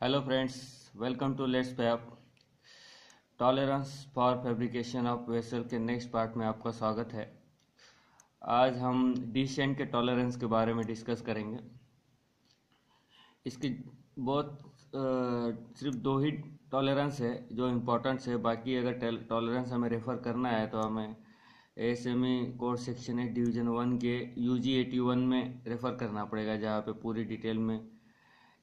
Hello friends welcome to let's pipe tolerance for fabrication of vessel के next part में आपका स्वागत है। आज हम डिशेंट के टॉलरेंस के बारे में डिस्कस करेंगे। इसकी बहुत सिर्फ़ दो ही टॉलरेंस है जो इम्पोर्टेंट्स है, बाकी अगर टॉलरेंस हमें रेफ़र करना है तो हमें S M E course section eight division one के यू जी एटी वन में रेफ़र करना पड़ेगा, जहाँ पे पूरी डिटेल में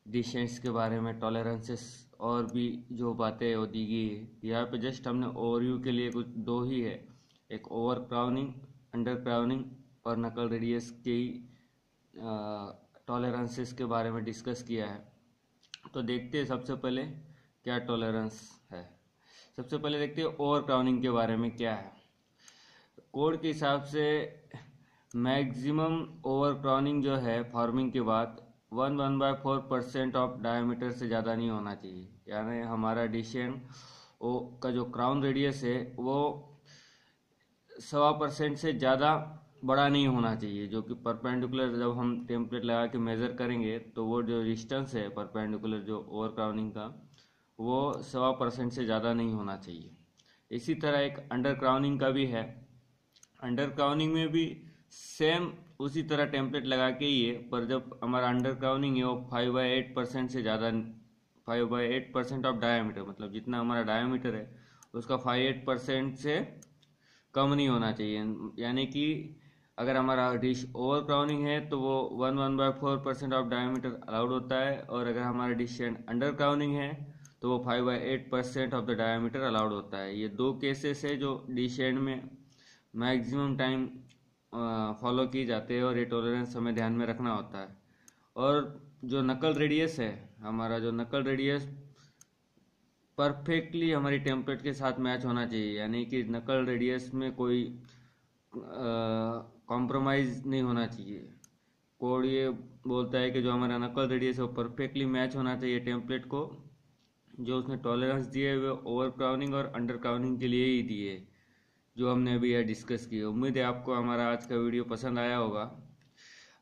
डिशेंट्स के बारे में टॉलरेंसेस और भी जो बातें दी गई है। यहाँ पे जस्ट हमने ओवरव्यू के लिए कुछ दो ही है। एक ओवर क्राउनिंग अंडर क्राउनिंग और नकल रेडियस के टॉलरेंसेस के बारे में डिस्कस किया है। तो देखते हैं सबसे पहले क्या टॉलरेंस है। सबसे पहले देखते हैं ओवर क्राउनिंग के बारे में क्या है। कोड के हिसाब से मैक्सिमम ओवर क्राउनिंग जो है फ़ार्मिंग के बाद one one by four percent of diameter से ज़्यादा नहीं होना चाहिए। यानी हमारा डिशन वो का जो क्राउन रेडियस है, वो सवा परसेंट से ज़्यादा बड़ा नहीं होना चाहिए, जो कि परपेंडिकुलर जब हम टेम्पलेट लगा के मेज़र करेंगे तो वो जो डिस्टेंस है परपेंडिकुलर जो ओवर क्राउनिंग का, वो सवा परसेंट से ज़्यादा नहीं होना चाहिए। इसी तरह एक अंडर क्राउनिंग का भी है। अंडर क्राउनिंग में भी सेम उसी तरह टेम्पलेट लगा के ही है, पर जब हमारा अंडर क्राउनिंग है, वो फाइव बाई एट परसेंट से ज़्यादा five by eight percent of diameter मतलब जितना हमारा डायमीटर है, उसका फाइव एट परसेंट से कम नहीं होना चाहिए। यानी कि अगर हमारा डिश ओवर क्राउनिंग है तो वो one one by four percent of diameter allowed होता है, और अगर हमारा डिश अंडर क्राउनिंग है तो वो five by eight percent of the diameter allowed होता है। ये दो केसेस है जो डिश एंड में मैक्सिमम टाइम फॉलो की जाती है और ये टॉलरेंस हमें ध्यान में रखना होता है। और जो नकल रेडियस है, हमारा जो नकल रेडियस परफेक्टली हमारी टेम्पलेट के साथ मैच होना चाहिए। यानी कि नकल रेडियस में कोई कॉम्प्रोमाइज़ नहीं होना चाहिए। कोड ये बोलता है कि जो हमारा नकल रेडियस है, वो परफेक्टली मैच होना चाहिए टेम्पलेट को। जो उसने टॉलरेंस दिए वो ओवर क्राउनिंग और अंडर क्राउनिंग के लिए ही दिए। जो हमने अभी यह डिस्कस की उम्मीद है आपको हमारा आज का वीडियो पसंद आया होगा।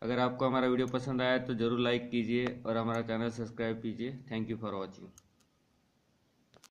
अगर आपको हमारा वीडियो पसंद आया तो ज़रूर लाइक कीजिए और हमारा चैनल सब्सक्राइब कीजिए। Thank you for watching